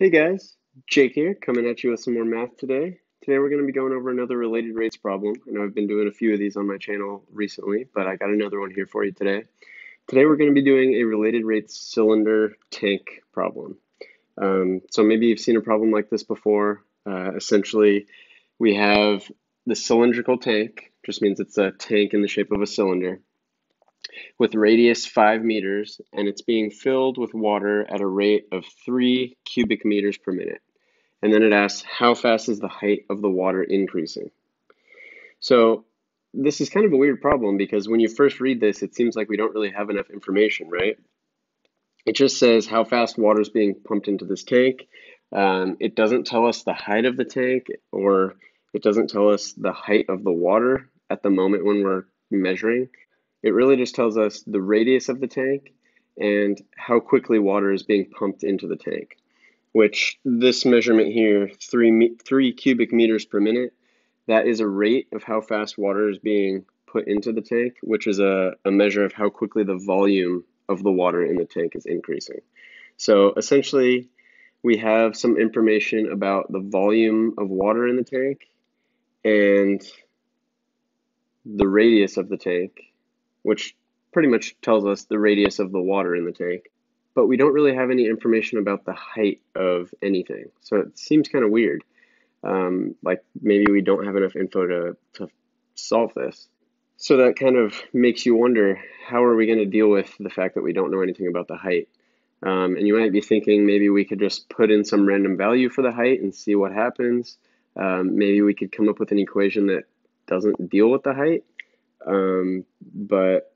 Hey guys, Jake here, coming at you with some more math today. Today we're going to be going over another related rates problem. I know I've been doing a few of these on my channel recently, but I got another one here for you today. Today we're going to be doing a related rates cylinder tank problem. Um, so maybe you've seen a problem like this before. Uh, essentially, we have the cylindrical tank, just means it's a tank in the shape of a cylinder with radius 5 meters, and it's being filled with water at a rate of 3 cubic meters per minute. And then it asks, how fast is the height of the water increasing? So this is kind of a weird problem because when you first read this, it seems like we don't really have enough information, right? It just says how fast water is being pumped into this tank. Um, it doesn't tell us the height of the tank or it doesn't tell us the height of the water at the moment when we're measuring. It really just tells us the radius of the tank and how quickly water is being pumped into the tank, which this measurement here, three, three cubic meters per minute, that is a rate of how fast water is being put into the tank, which is a, a measure of how quickly the volume of the water in the tank is increasing. So essentially, we have some information about the volume of water in the tank and the radius of the tank which pretty much tells us the radius of the water in the tank. But we don't really have any information about the height of anything. So it seems kind of weird. Um, like maybe we don't have enough info to, to solve this. So that kind of makes you wonder how are we going to deal with the fact that we don't know anything about the height? Um, and you might be thinking maybe we could just put in some random value for the height and see what happens. Um, maybe we could come up with an equation that doesn't deal with the height. Um, but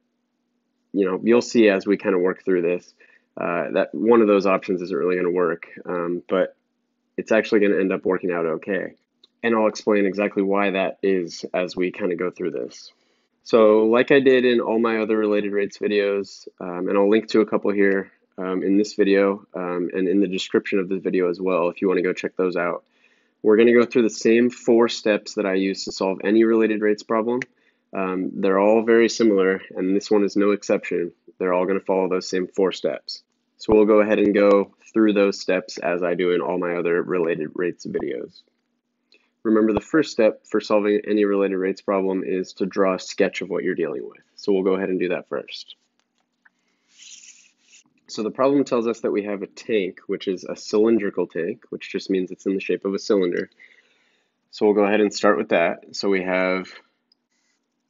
you know, you'll see as we kind of work through this uh, that one of those options isn't really going to work, um, but it's actually going to end up working out okay. And I'll explain exactly why that is as we kind of go through this. So, like I did in all my other related rates videos, um, and I'll link to a couple here um, in this video um, and in the description of this video as well if you want to go check those out. We're going to go through the same four steps that I use to solve any related rates problem. Um, they're all very similar, and this one is no exception. They're all going to follow those same four steps. So we'll go ahead and go through those steps as I do in all my other related rates videos. Remember the first step for solving any related rates problem is to draw a sketch of what you're dealing with. So we'll go ahead and do that first. So the problem tells us that we have a tank, which is a cylindrical tank, which just means it's in the shape of a cylinder. So we'll go ahead and start with that. So we have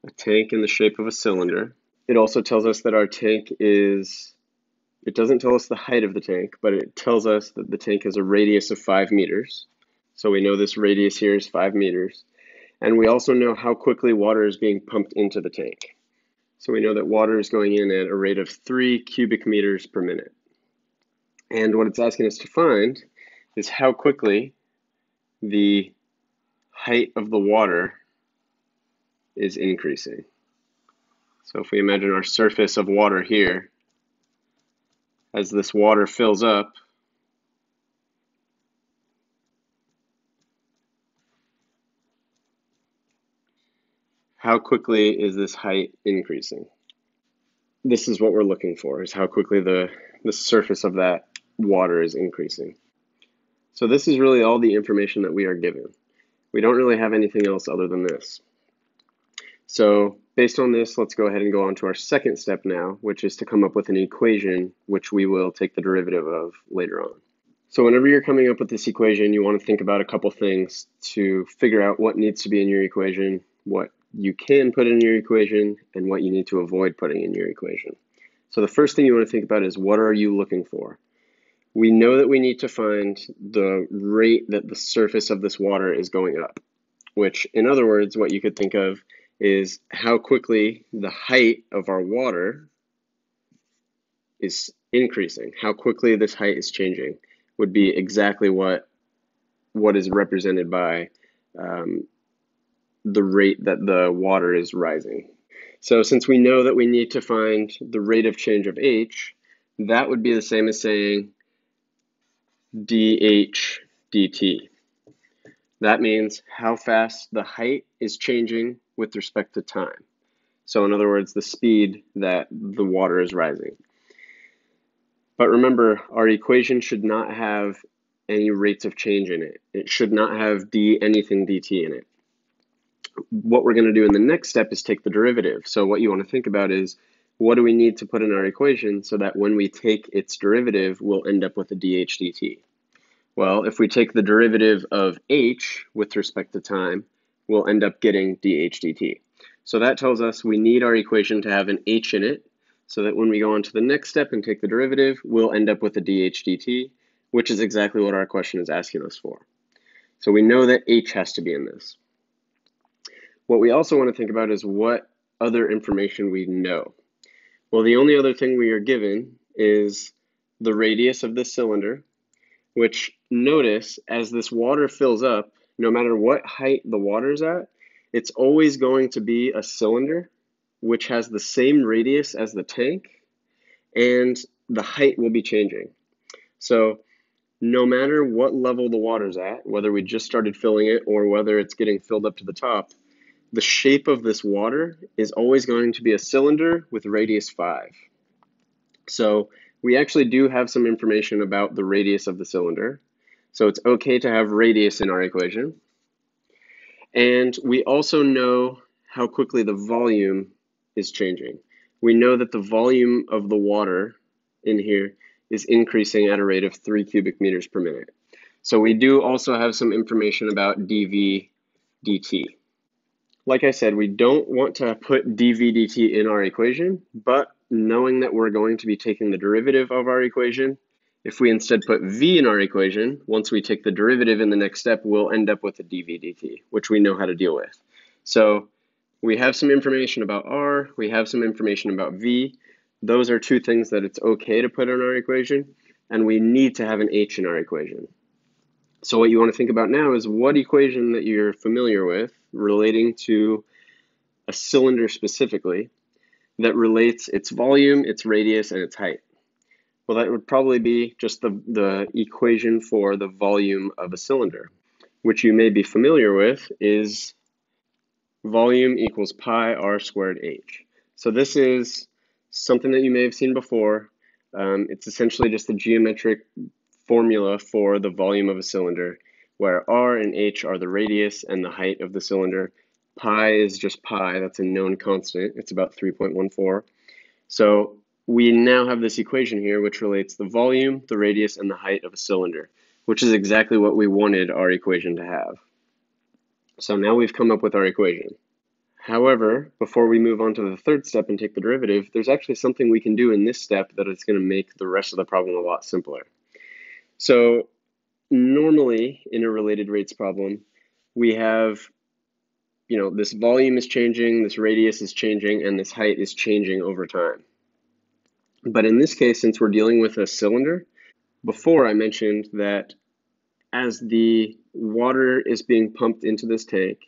a tank in the shape of a cylinder. It also tells us that our tank is, it doesn't tell us the height of the tank, but it tells us that the tank has a radius of 5 meters. So we know this radius here is 5 meters. And we also know how quickly water is being pumped into the tank. So we know that water is going in at a rate of 3 cubic meters per minute. And what it's asking us to find is how quickly the height of the water is increasing. So if we imagine our surface of water here, as this water fills up, how quickly is this height increasing? This is what we're looking for, is how quickly the, the surface of that water is increasing. So this is really all the information that we are given. We don't really have anything else other than this. So based on this, let's go ahead and go on to our second step now, which is to come up with an equation, which we will take the derivative of later on. So whenever you're coming up with this equation, you want to think about a couple things to figure out what needs to be in your equation, what you can put in your equation, and what you need to avoid putting in your equation. So the first thing you want to think about is what are you looking for? We know that we need to find the rate that the surface of this water is going up, which in other words, what you could think of is how quickly the height of our water is increasing. How quickly this height is changing would be exactly what what is represented by um, the rate that the water is rising. So since we know that we need to find the rate of change of h, that would be the same as saying dh dt. That means how fast the height is changing with respect to time. So, in other words, the speed that the water is rising. But remember, our equation should not have any rates of change in it. It should not have d anything dt in it. What we're going to do in the next step is take the derivative. So what you want to think about is what do we need to put in our equation so that when we take its derivative, we'll end up with a dh dt. Well, if we take the derivative of h with respect to time, we'll end up getting dh dt. So that tells us we need our equation to have an h in it, so that when we go on to the next step and take the derivative, we'll end up with a dh dt, which is exactly what our question is asking us for. So we know that h has to be in this. What we also want to think about is what other information we know. Well, the only other thing we are given is the radius of this cylinder, which notice as this water fills up, no matter what height the water's at, it's always going to be a cylinder which has the same radius as the tank and the height will be changing. So no matter what level the water's at, whether we just started filling it or whether it's getting filled up to the top, the shape of this water is always going to be a cylinder with radius 5. So we actually do have some information about the radius of the cylinder. So it's okay to have radius in our equation. And we also know how quickly the volume is changing. We know that the volume of the water in here is increasing at a rate of 3 cubic meters per minute. So we do also have some information about dV dt. Like I said, we don't want to put dV dt in our equation, but knowing that we're going to be taking the derivative of our equation, if we instead put v in our equation, once we take the derivative in the next step, we'll end up with a dV dt, which we know how to deal with. So we have some information about R, we have some information about V. Those are two things that it's okay to put in our equation, and we need to have an H in our equation. So what you want to think about now is what equation that you're familiar with relating to a cylinder specifically that relates its volume, its radius, and its height. Well, that would probably be just the, the equation for the volume of a cylinder, which you may be familiar with is volume equals pi r squared h. So this is something that you may have seen before. Um, it's essentially just the geometric formula for the volume of a cylinder, where r and h are the radius and the height of the cylinder. Pi is just pi, that's a known constant. It's about 3.14. So we now have this equation here which relates the volume, the radius, and the height of a cylinder, which is exactly what we wanted our equation to have. So now we've come up with our equation. However, before we move on to the third step and take the derivative, there's actually something we can do in this step that is going to make the rest of the problem a lot simpler. So normally in a related rates problem, we have, you know, this volume is changing, this radius is changing, and this height is changing over time. But in this case, since we're dealing with a cylinder, before I mentioned that as the water is being pumped into this tank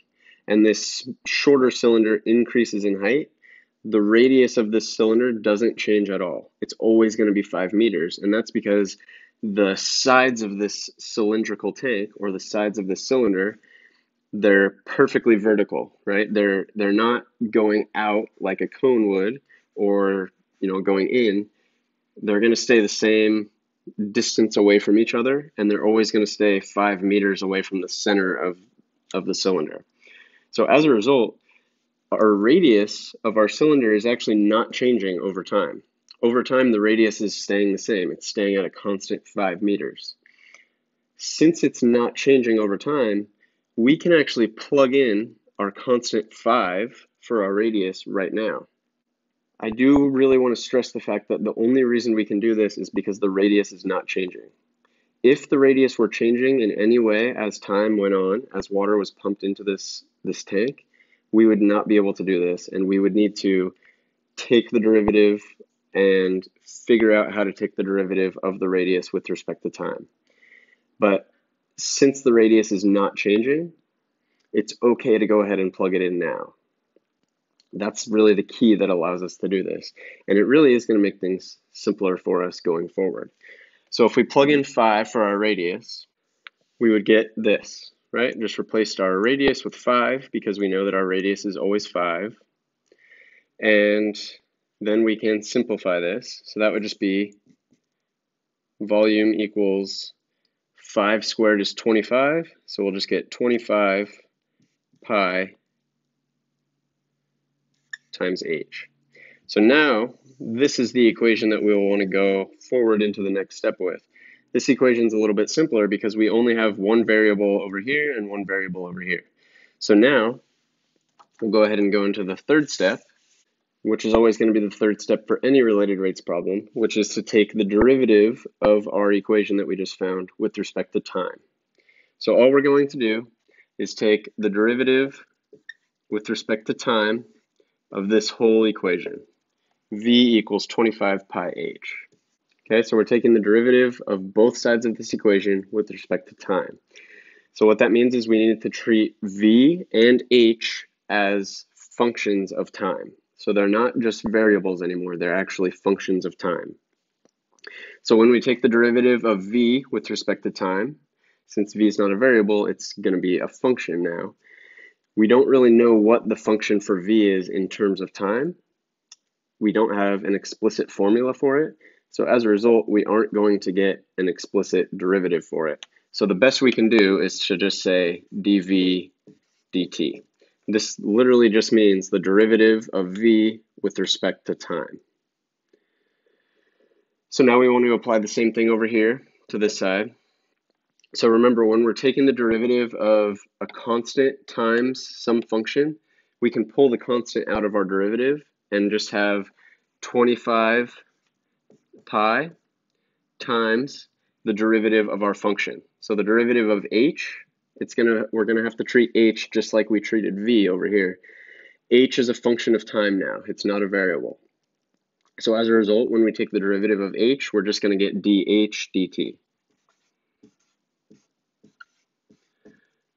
and this shorter cylinder increases in height, the radius of this cylinder doesn't change at all. It's always going to be five meters. And that's because the sides of this cylindrical tank or the sides of the cylinder, they're perfectly vertical, right? They're they're not going out like a cone would or you know going in. They're going to stay the same distance away from each other, and they're always going to stay five meters away from the center of, of the cylinder. So as a result, our radius of our cylinder is actually not changing over time. Over time, the radius is staying the same. It's staying at a constant five meters. Since it's not changing over time, we can actually plug in our constant five for our radius right now. I do really want to stress the fact that the only reason we can do this is because the radius is not changing. If the radius were changing in any way as time went on, as water was pumped into this, this tank, we would not be able to do this and we would need to take the derivative and figure out how to take the derivative of the radius with respect to time. But since the radius is not changing, it's okay to go ahead and plug it in now. That's really the key that allows us to do this. And it really is going to make things simpler for us going forward. So if we plug in 5 for our radius, we would get this, right? Just replaced our radius with 5 because we know that our radius is always 5. And then we can simplify this. So that would just be volume equals 5 squared is 25, so we'll just get 25 pi times h. So now, this is the equation that we'll want to go forward into the next step with. This equation is a little bit simpler because we only have one variable over here and one variable over here. So now, we'll go ahead and go into the third step, which is always going to be the third step for any related rates problem, which is to take the derivative of our equation that we just found with respect to time. So all we're going to do is take the derivative with respect to time of this whole equation. V equals 25 pi h. Okay, so we're taking the derivative of both sides of this equation with respect to time. So what that means is we need to treat V and H as functions of time. So they're not just variables anymore, they're actually functions of time. So when we take the derivative of V with respect to time, since V is not a variable, it's going to be a function now. We don't really know what the function for V is in terms of time. We don't have an explicit formula for it. So as a result, we aren't going to get an explicit derivative for it. So the best we can do is to just say dv dt. This literally just means the derivative of v with respect to time. So now we want to apply the same thing over here to this side. So remember, when we're taking the derivative of a constant times some function, we can pull the constant out of our derivative and just have 25 pi times the derivative of our function. So the derivative of h, it's gonna we're gonna have to treat h just like we treated v over here. h is a function of time now. It's not a variable. So as a result, when we take the derivative of h, we're just gonna get dh dt.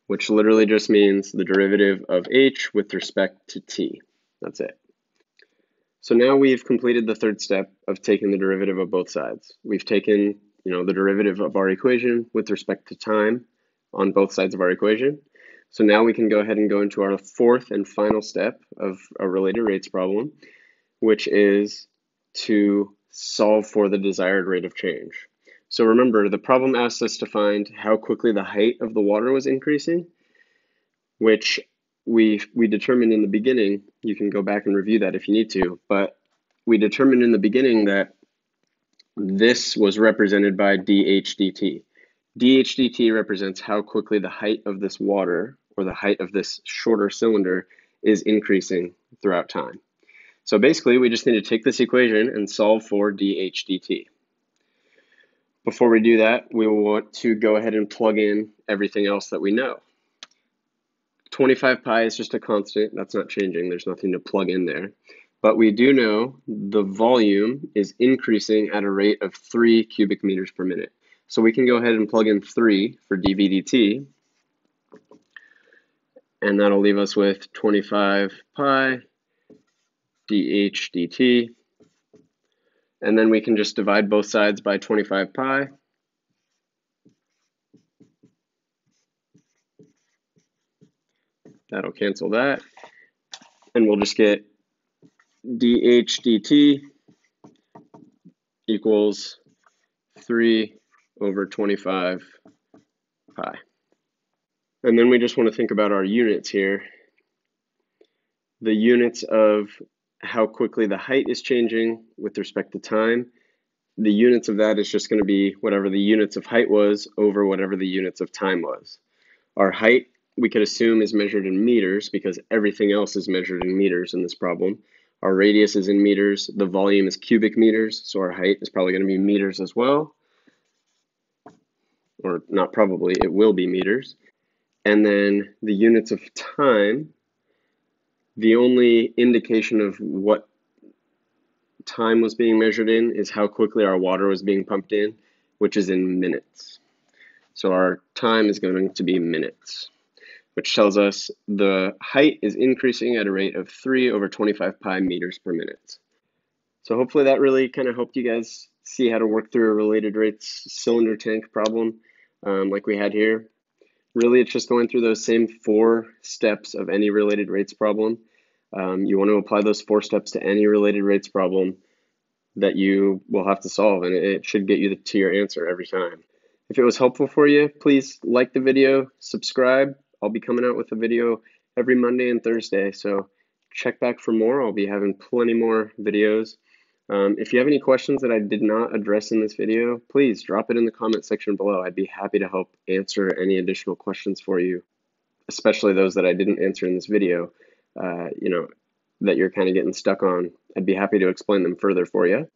Which literally just means the derivative of h with respect to t. That's it. So now we've completed the third step of taking the derivative of both sides. We've taken you know, the derivative of our equation with respect to time on both sides of our equation. So now we can go ahead and go into our fourth and final step of a related rates problem, which is to solve for the desired rate of change. So remember, the problem asked us to find how quickly the height of the water was increasing, which we we determined in the beginning, you can go back and review that if you need to, but we determined in the beginning that this was represented by dHdt. dHdt represents how quickly the height of this water, or the height of this shorter cylinder, is increasing throughout time. So basically, we just need to take this equation and solve for dHdt. Before we do that, we want to go ahead and plug in everything else that we know. 25 pi is just a constant. That's not changing. There's nothing to plug in there. But we do know the volume is increasing at a rate of 3 cubic meters per minute. So we can go ahead and plug in 3 for dVdt. And that'll leave us with 25 pi dH dt. And then we can just divide both sides by 25 pi. That'll cancel that. And we'll just get dH dt equals 3 over 25 pi. And then we just want to think about our units here. The units of how quickly the height is changing with respect to time. The units of that is just going to be whatever the units of height was over whatever the units of time was. Our height we could assume is measured in meters because everything else is measured in meters in this problem. Our radius is in meters, the volume is cubic meters, so our height is probably going to be meters as well. Or not probably, it will be meters. And then the units of time, the only indication of what time was being measured in is how quickly our water was being pumped in, which is in minutes. So our time is going to be minutes which tells us the height is increasing at a rate of 3 over 25 pi meters per minute. So hopefully that really kind of helped you guys see how to work through a related rates cylinder tank problem um, like we had here. Really, it's just going through those same four steps of any related rates problem. Um, you want to apply those four steps to any related rates problem that you will have to solve, and it should get you to your answer every time. If it was helpful for you, please like the video, subscribe. I'll be coming out with a video every Monday and Thursday, so check back for more. I'll be having plenty more videos. Um, if you have any questions that I did not address in this video, please drop it in the comment section below. I'd be happy to help answer any additional questions for you, especially those that I didn't answer in this video, uh, you know, that you're kind of getting stuck on. I'd be happy to explain them further for you.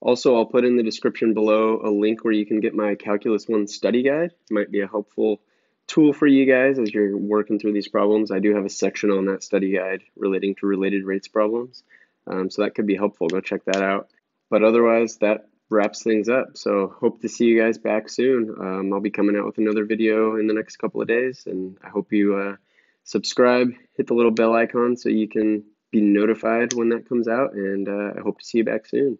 Also, I'll put in the description below a link where you can get my Calculus 1 study guide. It might be a helpful tool for you guys as you're working through these problems. I do have a section on that study guide relating to related rates problems. Um, so that could be helpful. Go check that out. But otherwise, that wraps things up. So hope to see you guys back soon. Um, I'll be coming out with another video in the next couple of days, and I hope you uh, subscribe, hit the little bell icon so you can be notified when that comes out, and uh, I hope to see you back soon.